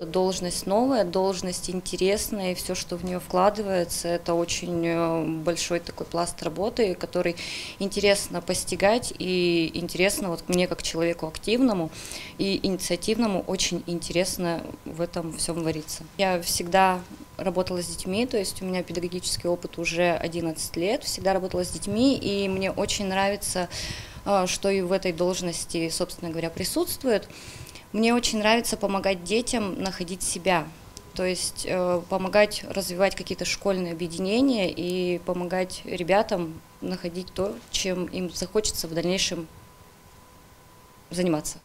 Должность новая, должность интересная, и все, что в нее вкладывается, это очень э, большой такой пласт работы, который интересно постигать, и интересно вот мне как человеку активному и инициативному очень интересно в этом всем вариться. Я всегда работала с детьми, то есть у меня педагогический опыт уже 11 лет, всегда работала с детьми, и мне очень нравится, э, что и в этой должности, собственно говоря, присутствует. Мне очень нравится помогать детям находить себя, то есть э, помогать развивать какие-то школьные объединения и помогать ребятам находить то, чем им захочется в дальнейшем заниматься.